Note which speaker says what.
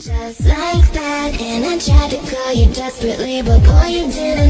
Speaker 1: Just like that, and I tried to call you desperately, but boy, you didn't.